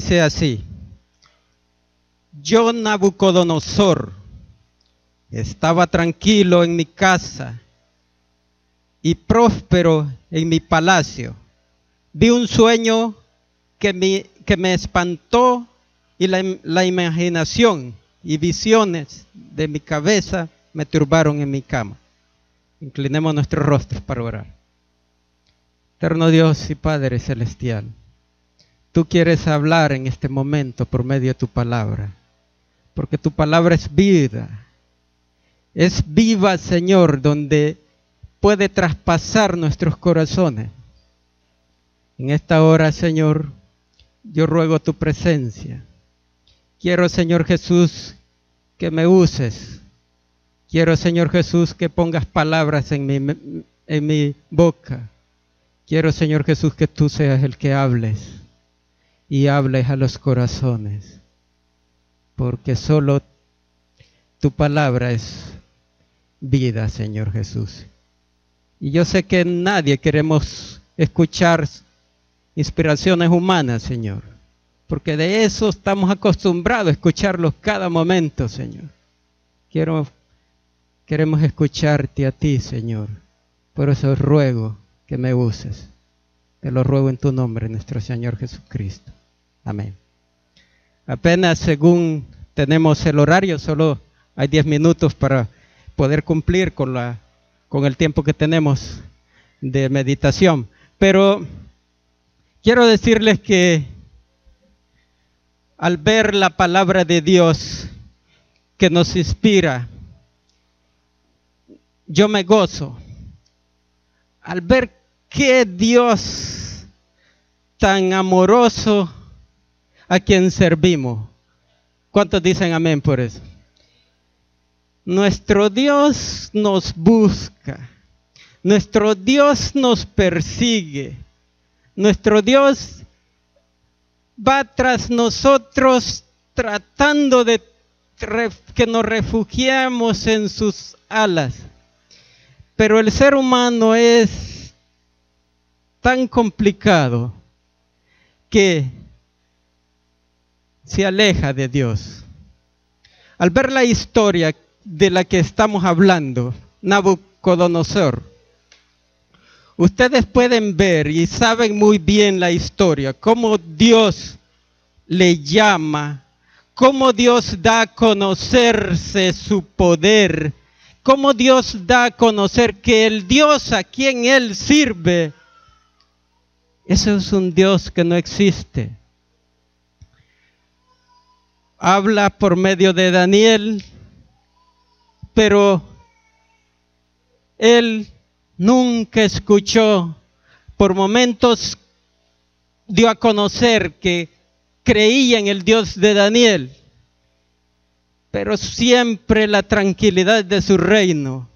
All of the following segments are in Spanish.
dice así, yo Nabucodonosor estaba tranquilo en mi casa y próspero en mi palacio. Vi un sueño que me, que me espantó y la, la imaginación y visiones de mi cabeza me turbaron en mi cama. Inclinemos nuestros rostros para orar. Eterno Dios y Padre Celestial, tú quieres hablar en este momento por medio de tu palabra, porque tu palabra es vida. Es viva, Señor, donde puede traspasar nuestros corazones. En esta hora, Señor, yo ruego tu presencia. Quiero, Señor Jesús, que me uses. Quiero, Señor Jesús, que pongas palabras en mi, en mi boca. Quiero, Señor Jesús, que tú seas el que hables y hables a los corazones, porque solo tu palabra es vida, Señor Jesús. Y yo sé que nadie queremos escuchar inspiraciones humanas, Señor, porque de eso estamos acostumbrados a escucharlos cada momento, Señor. Queremos escucharte a ti, Señor. Por eso ruego que me uses. Te lo ruego en tu nombre, nuestro Señor Jesucristo. Amén. Apenas según tenemos el horario, solo hay 10 minutos para poder cumplir con la con el tiempo que tenemos de meditación. Pero quiero decirles que al ver la palabra de Dios que nos inspira, yo me gozo. Al ver que Dios tan amoroso a quien servimos. ¿Cuántos dicen amén por eso? Nuestro Dios nos busca. Nuestro Dios nos persigue. Nuestro Dios va tras nosotros tratando de que nos refugiemos en sus alas. Pero el ser humano es tan complicado que se aleja de Dios. Al ver la historia de la que estamos hablando, Nabucodonosor. Ustedes pueden ver y saben muy bien la historia, cómo Dios le llama, cómo Dios da a conocerse su poder, cómo Dios da a conocer que el Dios a quien Él sirve, ese es un Dios que no existe. Habla por medio de Daniel, pero él nunca escuchó, por momentos dio a conocer que creía en el Dios de Daniel, pero siempre la tranquilidad de su reino,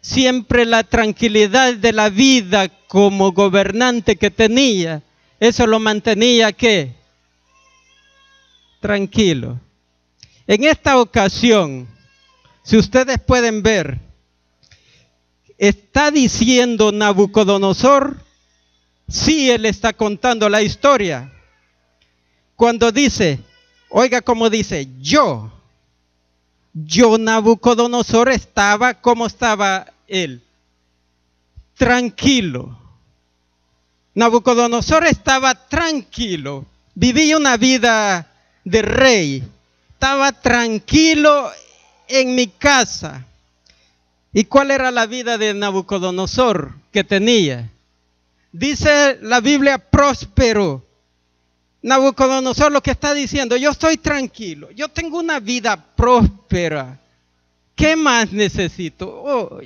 siempre la tranquilidad de la vida como gobernante que tenía, eso lo mantenía que tranquilo. En esta ocasión, si ustedes pueden ver, está diciendo Nabucodonosor, sí, él está contando la historia. Cuando dice, oiga cómo dice, yo, yo Nabucodonosor estaba, ¿cómo estaba él? Tranquilo. Nabucodonosor estaba tranquilo, vivía una vida de rey, estaba tranquilo en mi casa. ¿Y cuál era la vida de Nabucodonosor que tenía? Dice la Biblia próspero. Nabucodonosor lo que está diciendo, yo estoy tranquilo, yo tengo una vida próspera. ¿Qué más necesito? Oh,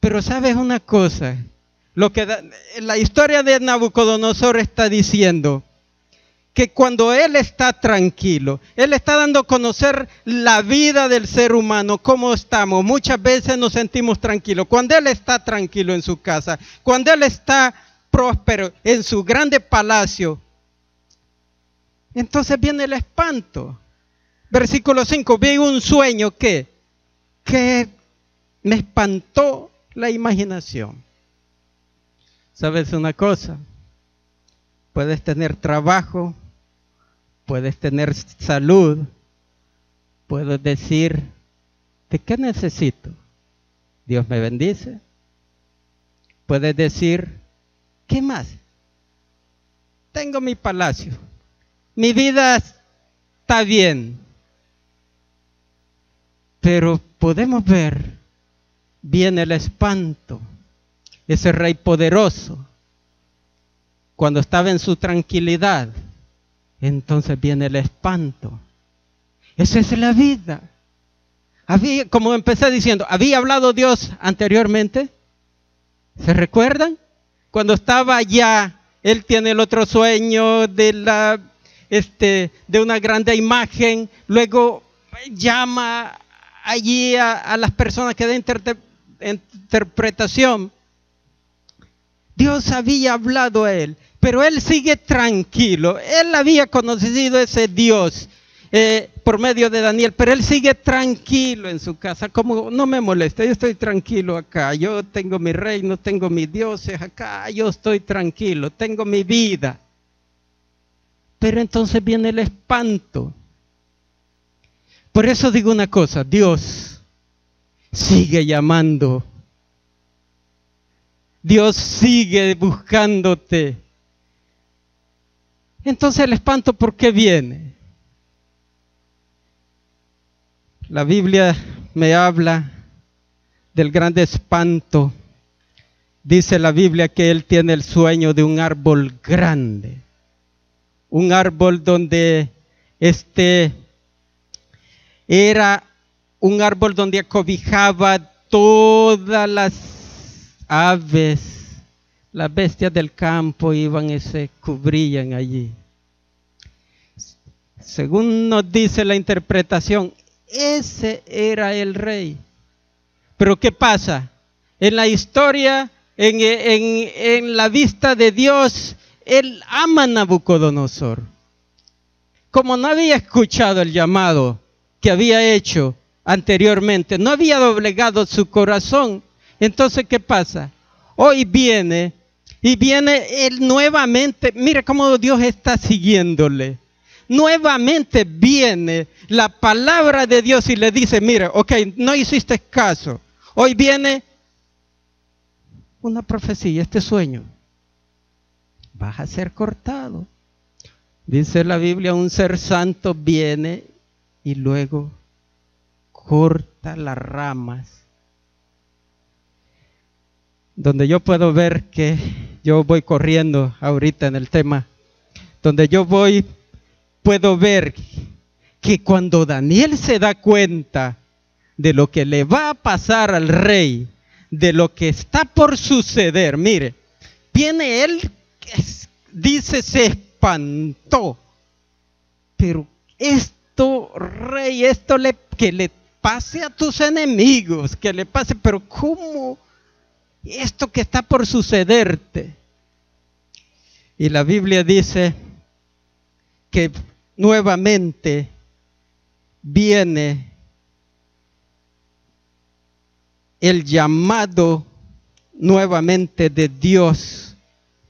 pero sabes una cosa, lo que la historia de Nabucodonosor está diciendo, que cuando Él está tranquilo, Él está dando a conocer la vida del ser humano, cómo estamos. Muchas veces nos sentimos tranquilos. Cuando Él está tranquilo en su casa, cuando Él está próspero en su grande palacio, entonces viene el espanto. Versículo 5, vi un sueño que, que me espantó la imaginación. ¿Sabes una cosa? Puedes tener trabajo, puedes tener salud, puedes decir, ¿de qué necesito? Dios me bendice. Puedes decir, ¿qué más? Tengo mi palacio, mi vida está bien, pero podemos ver, viene el espanto, ese rey poderoso, cuando estaba en su tranquilidad, entonces viene el espanto. Esa es la vida. Había, como empecé diciendo, había hablado Dios anteriormente. ¿Se recuerdan? Cuando estaba ya, él tiene el otro sueño de la, este, de una grande imagen. Luego llama allí a, las personas que den interpretación. Dios había hablado a él, pero él sigue tranquilo. Él había conocido ese Dios eh, por medio de Daniel, pero él sigue tranquilo en su casa, como no me molesta, yo estoy tranquilo acá, yo tengo mi reino, tengo mis dioses acá, yo estoy tranquilo, tengo mi vida. Pero entonces viene el espanto. Por eso digo una cosa, Dios sigue llamando. Dios sigue buscándote. Entonces el espanto, ¿por qué viene? La Biblia me habla del gran espanto. Dice la Biblia que él tiene el sueño de un árbol grande. Un árbol donde este era un árbol donde acobijaba todas las aves, las bestias del campo iban y se cubrían allí. Según nos dice la interpretación, ese era el rey. Pero ¿qué pasa? En la historia, en, en la vista de Dios, él ama a Nabucodonosor. Como no había escuchado el llamado que había hecho anteriormente, no había doblegado su corazón. Entonces, ¿qué pasa? Hoy viene y viene él nuevamente, mire cómo Dios está siguiéndole. Nuevamente viene la palabra de Dios y le dice, mire, ok, no hiciste caso. Hoy viene una profecía, este sueño. Vas a ser cortado. Dice la Biblia, un ser santo viene y luego corta las ramas. Donde yo puedo ver que yo voy corriendo ahorita en el tema, donde yo voy, puedo ver que cuando Daniel se da cuenta de lo que le va a pasar al rey, de lo que está por suceder, mire, viene él, dice, se espantó, pero esto rey, esto le, que le pase a tus enemigos, que le pase, pero ¿cómo? Esto que está por sucederte. Y la Biblia dice que nuevamente viene el llamado nuevamente de Dios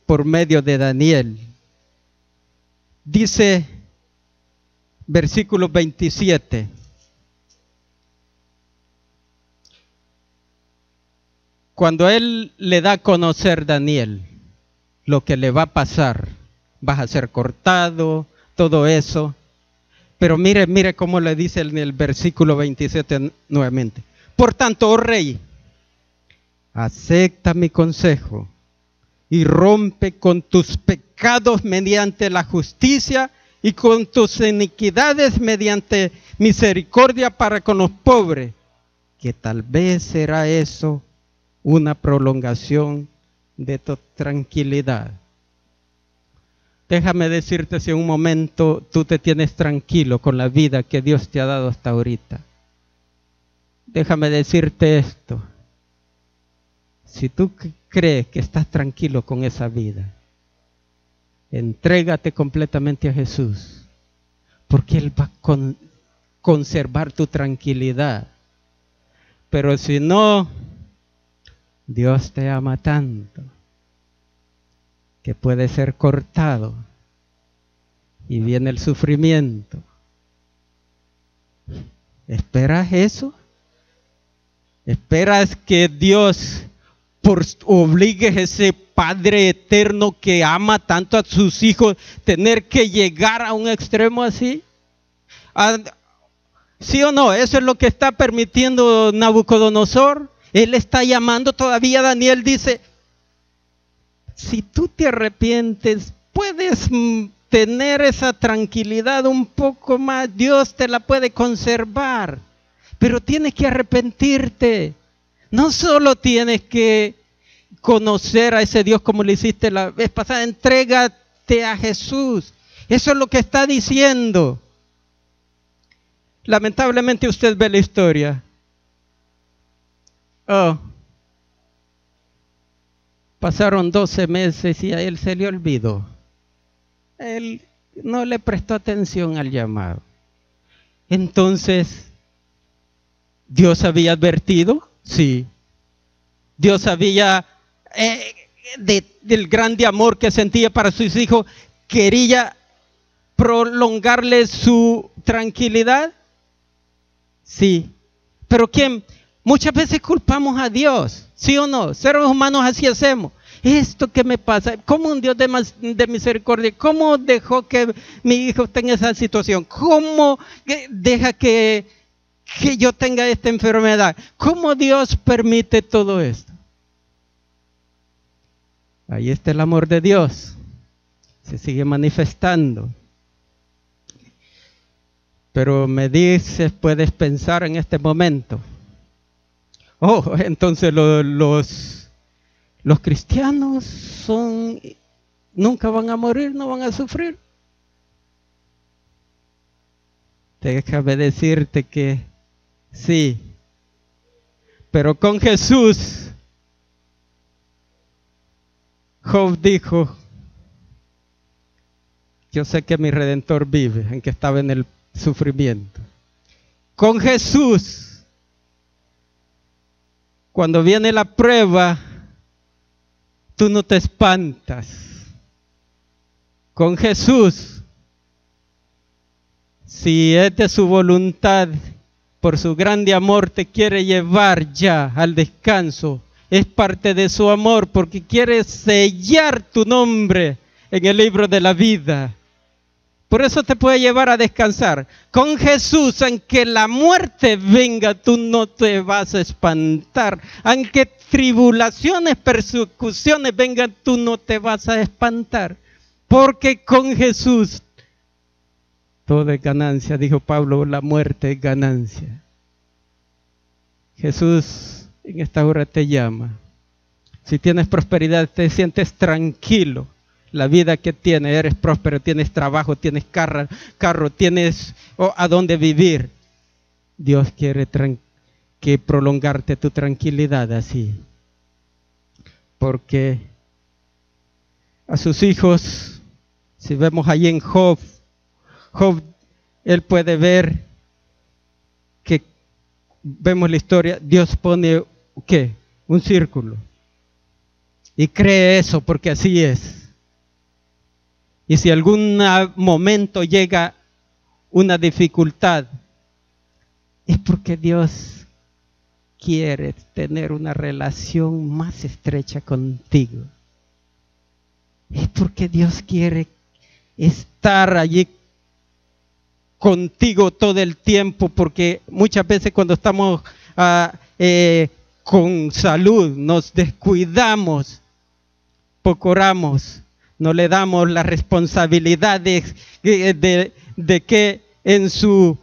por medio de Daniel. Dice versículo 27. Cuando él le da a conocer Daniel lo que le va a pasar, vas a ser cortado, todo eso. Pero mire, mire cómo le dice en el versículo 27 nuevamente. Por tanto, oh rey, acepta mi consejo y rompe con tus pecados mediante la justicia y con tus iniquidades mediante misericordia para con los pobres, que tal vez será eso una prolongación de tu tranquilidad. Déjame decirte si en un momento tú te tienes tranquilo con la vida que Dios te ha dado hasta ahorita. Déjame decirte esto. Si tú crees que estás tranquilo con esa vida, Entrégate completamente a Jesús, porque Él va a conservar tu tranquilidad. Pero si no, Dios te ama tanto que puede ser cortado y viene el sufrimiento. ¿Esperas eso? ¿Esperas que Dios por, obligue a ese Padre eterno que ama tanto a sus hijos tener que llegar a un extremo así? ¿Sí o no? Eso es lo que está permitiendo Nabucodonosor. Él está llamando todavía, Daniel dice, si tú te arrepientes, puedes mm, tener esa tranquilidad un poco más, Dios te la puede conservar, pero tienes que arrepentirte. No solo tienes que conocer a ese Dios como le hiciste la vez pasada, entrégate a Jesús. Eso es lo que está diciendo. Lamentablemente usted ve la historia. Oh, pasaron 12 meses y a él se le olvidó él no le prestó atención al llamado. Entonces, ¿Dios había advertido? Sí. Dios había, eh, del grande amor que sentía para sus hijos, quería prolongarle su tranquilidad. Sí. Pero ¿quién? Muchas veces culpamos a Dios, ¿sí o no? Seres humanos así hacemos esto que me pasa, ¿cómo un Dios de, misericordia? ¿Cómo dejó que mi hijo esté en esa situación? ¿Cómo deja que, que yo tenga esta enfermedad? ¿Cómo Dios permite todo esto? Ahí está el amor de Dios. Se sigue manifestando. Pero me dices, puedes pensar en este momento. Oh, entonces los los cristianos son, nunca van a morir, no van a sufrir. Déjame decirte que sí, pero con Jesús, Job dijo, yo sé que mi redentor vive, en que estaba en el sufrimiento. Con Jesús, cuando viene la prueba, tú no te espantas. Con Jesús, si es de su voluntad, por su grande amor te quiere llevar ya al descanso, es parte de su amor porque quiere sellar tu nombre en el libro de la vida. Por eso te puede llevar a descansar. Con Jesús, aunque la muerte venga, tú no te vas a espantar. Aunque tribulaciones, persecuciones vengan, tú no te vas a espantar. Porque con Jesús todo es ganancia, dijo Pablo, la muerte es ganancia. Jesús en esta hora te llama. Si tienes prosperidad, te sientes tranquilo la vida que tienes, eres próspero, tienes trabajo, tienes carro, carro tienes a dónde vivir. Dios quiere que prolongarte tu tranquilidad así. Porque a sus hijos, si vemos ahí en Job, Job, él puede ver que vemos la historia, Dios pone, ¿qué? Un círculo. Y cree eso porque así es. Y si algún momento llega una dificultad, es porque Dios quiere tener una relación más estrecha contigo. Es porque Dios quiere estar allí contigo todo el tiempo, porque muchas veces cuando estamos ah, eh, con salud nos descuidamos, poco oramos, no le damos la responsabilidad de, que en su,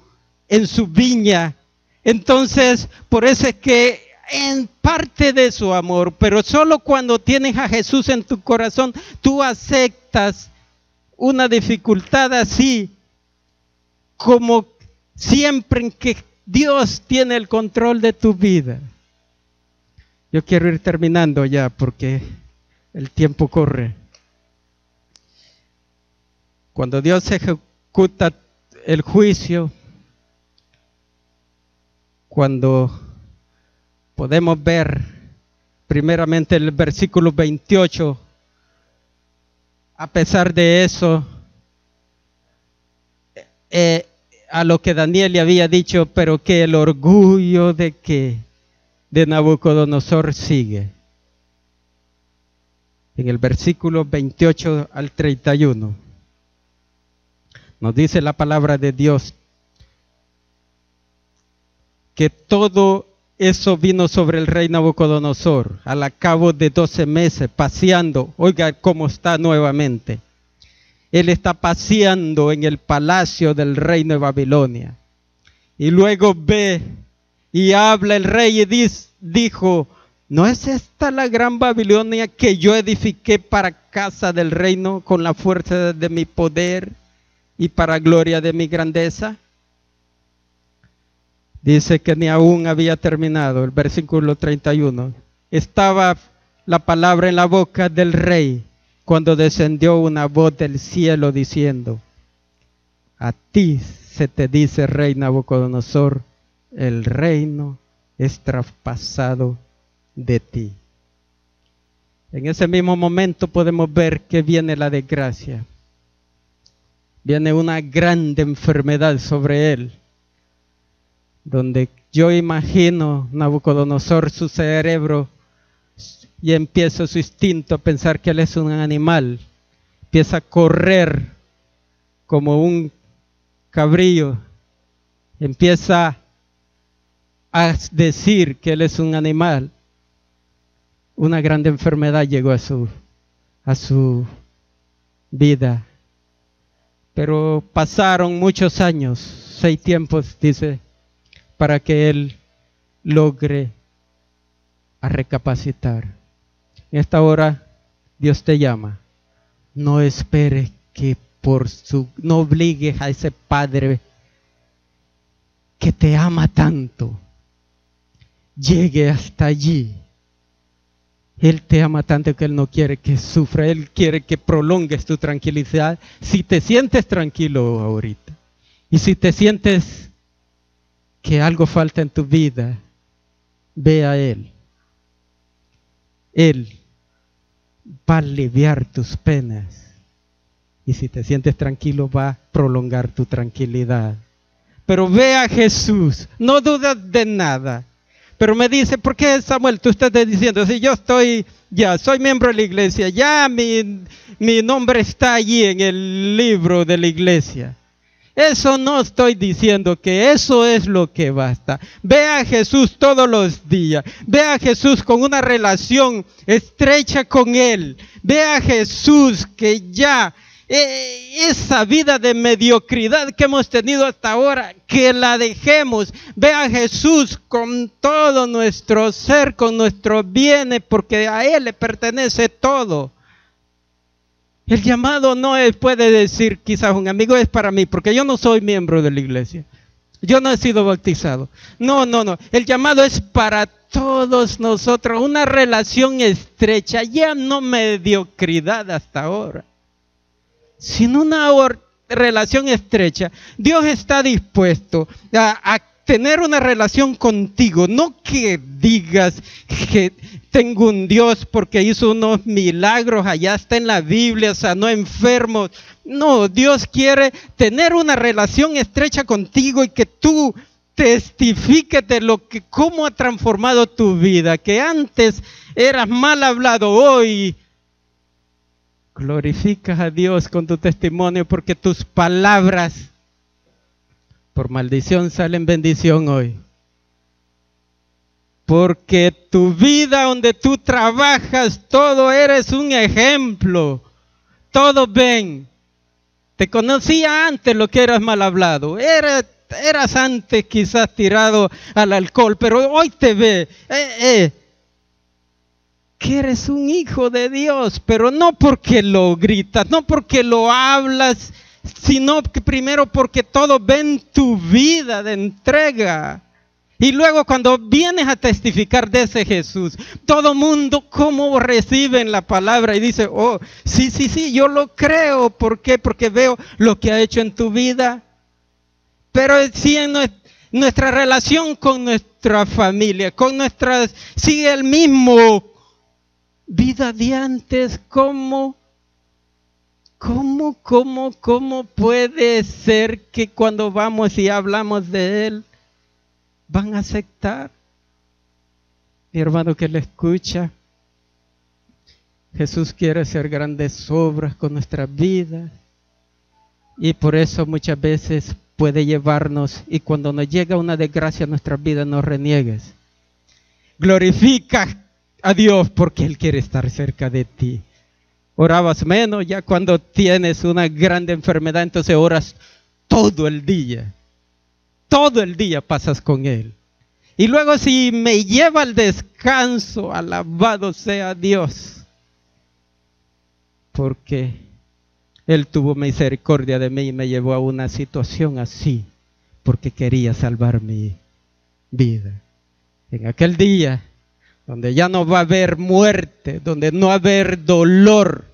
en su viña. Entonces, por eso es que en parte de su amor, pero solo cuando tienes a Jesús en tu corazón, tú aceptas una dificultad así, como siempre en que Dios tiene el control de tu vida. Yo quiero ir terminando ya porque el tiempo corre. Cuando Dios ejecuta el juicio, cuando podemos ver primeramente el versículo 28, a pesar de eso, eh, a lo que Daniel le había dicho, pero que el orgullo de que de Nabucodonosor sigue. En el versículo 28 al 31 nos dice la palabra de Dios que todo eso vino sobre el rey Nabucodonosor al cabo de 12 meses paseando. Oiga cómo está nuevamente. Él está paseando en el palacio del reino de Babilonia. Y luego ve y habla el rey y dijo, ¿no es esta la gran Babilonia que yo edifiqué para casa del reino con la fuerza de mi poder y para gloria de mi grandeza? Dice que ni aún había terminado el versículo 31. Estaba la palabra en la boca del rey cuando descendió una voz del cielo diciendo, a ti se te dice, rey Nabucodonosor, el reino es traspasado de ti. En ese mismo momento podemos ver que viene la desgracia. Viene una grande enfermedad sobre él donde yo imagino Nabucodonosor su cerebro y empieza su instinto a pensar que él es un animal, empieza a correr como un cabrillo, empieza a decir que él es un animal. Una grande enfermedad llegó a su, a su vida. Pero pasaron muchos años, seis tiempos, dice para que Él logre a recapacitar. En esta hora Dios te llama. No espere que por su, no obligues a ese Padre que te ama tanto, llegue hasta allí. Él te ama tanto que Él no quiere que sufra, Él quiere que prolongues tu tranquilidad. Si te sientes tranquilo ahorita y si te sientes que algo falta en tu vida, ve a Él. Él va a aliviar tus penas. Y si te sientes tranquilo, va a prolongar tu tranquilidad. Pero ve a Jesús, no dudas de nada. Pero me dice, ¿por qué Samuel? Tú estás diciendo, si yo estoy, ya, soy miembro de la iglesia, ya mi, mi nombre está allí en el libro de la iglesia. Eso no estoy diciendo que eso es lo que basta. Ve a Jesús todos los días. Ve a Jesús con una relación estrecha con Él. Ve a Jesús que ya eh, esa vida de mediocridad que hemos tenido hasta ahora, que la dejemos. Ve a Jesús con todo nuestro ser, con nuestros bienes, porque a Él le pertenece todo. El llamado no es, puede decir quizás un amigo es para mí, porque yo no soy miembro de la iglesia. Yo no he sido bautizado. No, no, no. El llamado es para todos nosotros. Una relación estrecha, ya no mediocridad hasta ahora, sino una relación estrecha. Dios está dispuesto a, tener una relación contigo. No que digas que tengo un Dios porque hizo unos milagros, allá está en la Biblia, sanó enfermos. No, Dios quiere tener una relación estrecha contigo y que tú testifiques lo que, cómo ha transformado tu vida, que antes eras mal hablado, hoy glorificas a Dios con tu testimonio porque tus palabras por maldición salen bendición hoy. Porque tu vida donde tú trabajas, todo eres un ejemplo. Todos ven. Te conocía antes lo que eras mal hablado. Eras, eras antes quizás tirado al alcohol, pero hoy te ve. Eh, eh, que eres un hijo de Dios, pero no porque lo gritas, no porque lo hablas, sino que primero porque todos ven tu vida de entrega. Y luego cuando vienes a testificar de ese Jesús, todo mundo cómo reciben la palabra y dice, oh, sí, sí, sí, yo lo creo. ¿Por qué? Porque veo lo que ha hecho en tu vida. Pero si en nuestra relación con nuestra familia, con nuestras, sigue el mismo vida de antes, ¿cómo ¿Cómo, cómo, cómo puede ser que cuando vamos y hablamos de Él, van a aceptar? Mi hermano que le escucha, Jesús quiere hacer grandes obras con nuestras vidas y por eso muchas veces puede llevarnos y cuando nos llega una desgracia a nuestras vidas no reniegues. Glorifica a Dios porque Él quiere estar cerca de ti. Orabas menos, ya cuando tienes una grande enfermedad, entonces oras todo el día. Todo el día pasas con Él. Y luego si me lleva al descanso, alabado sea Dios. Porque Él tuvo misericordia de mí y me llevó a una situación así. Porque quería salvar mi vida. En aquel día donde ya no va a haber muerte, donde no va a haber dolor.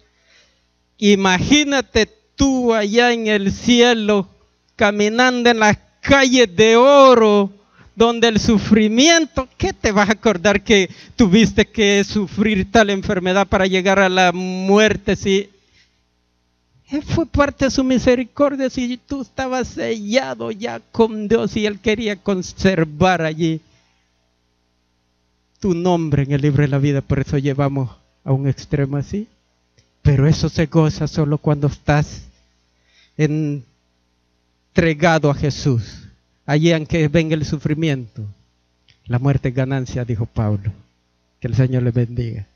Imagínate tú allá en el cielo, caminando en las calles de oro, donde el sufrimiento, ¿qué te vas a acordar que tuviste que sufrir tal enfermedad para llegar a la muerte? Si fue parte de su misericordia, si tú estabas sellado ya con Dios y Él quería conservar allí tu nombre en el libro de la vida, por eso llevamos a un extremo así. Pero eso se goza solo cuando estás entregado a Jesús. Allí aunque venga el sufrimiento, la muerte es ganancia, dijo Pablo. Que el Señor le bendiga.